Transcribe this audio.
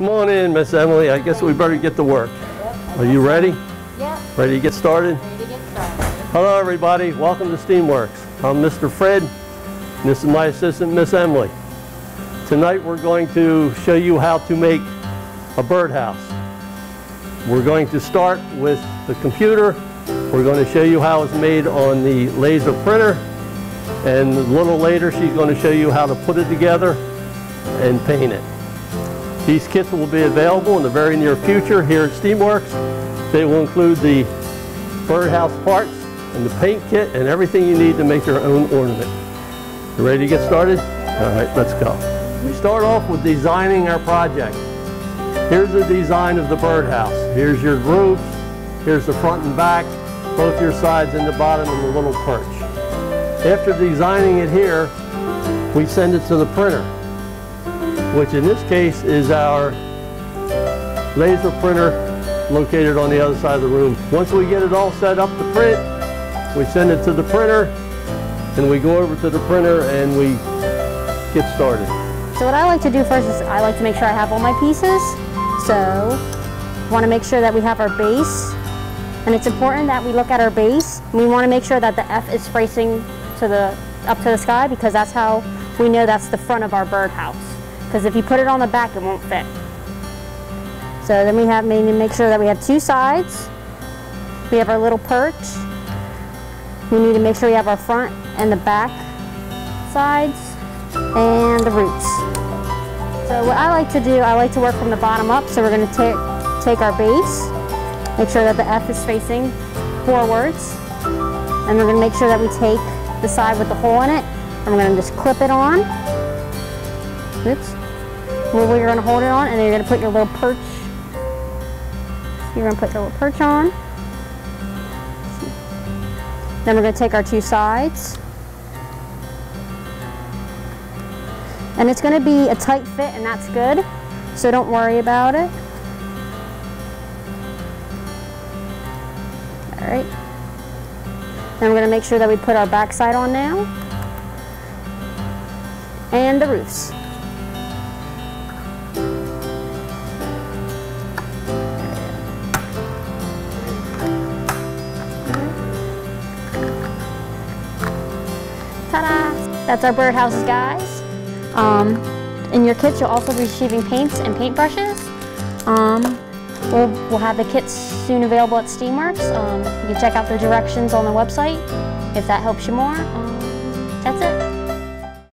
Come on in, Miss Emily. I guess we better get to work. Are you ready? Yeah, Ready to get started? ready to get started. Hello, everybody. Welcome to STEAMworks. I'm Mr. Fred, and this is my assistant, Miss Emily. Tonight, we're going to show you how to make a birdhouse. We're going to start with the computer. We're going to show you how it's made on the laser printer. And a little later, she's going to show you how to put it together and paint it. These kits will be available in the very near future here at STEAMworks. They will include the birdhouse parts and the paint kit and everything you need to make your own ornament. You ready to get started? All right, let's go. We start off with designing our project. Here's the design of the birdhouse. Here's your grooves. Here's the front and back, both your sides and the bottom and the little perch. After designing it here, we send it to the printer, which in this case is our laser printer located on the other side of the room. Once we get it all set up to print, we send it to the printer, and we go over to the printer and we get started. So what I like to do first is I like to make sure I have all my pieces. So want to make sure that we have our base. And it's important that we look at our base. We want to make sure that the F is facing to the up to the sky because that's how we know that's the front of our birdhouse. Because if you put it on the back, it won't fit. So then we have we need to make sure that we have two sides. We have our little perch. We need to make sure we have our front and the back sides and the roots. So what I like to do, I like to work from the bottom up. So we're going to take take our base, make sure that the F is facing forwards, and we're going to make sure that we take the side with the hole in it, and we're going to just clip it on. Oops. Well, you're going to hold it on, and then you're going to put your little perch. You're going to put your little perch on. Then we're going to take our two sides. And it's going to be a tight fit and that's good. So don't worry about it. All right. Then we're going to make sure that we put our backside on now. And the roofs. That's our birdhouses, guys. Um, in your kits, you'll also be receiving paints and paintbrushes. Um, we'll, we'll have the kits soon available at STEAMworks. Um, you can check out the directions on the website if that helps you more. Um,